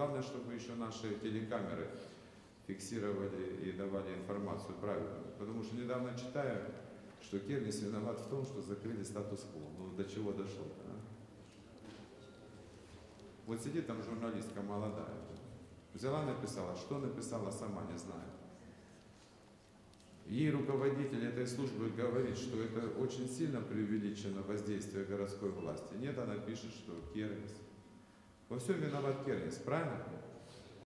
главное, чтобы еще наши телекамеры фиксировали и давали информацию правильную. Потому что недавно читаю, что Кернис виноват в том, что закрыли статус-кво. Ну до чего дошло а? Вот сидит там журналистка молодая. Взяла, написала, что написала, сама не знаю. Ей руководитель этой службы говорит, что это очень сильно преувеличено воздействие городской власти. Нет, она пишет, что Кернис. Во всем виноват Кернис, правильно?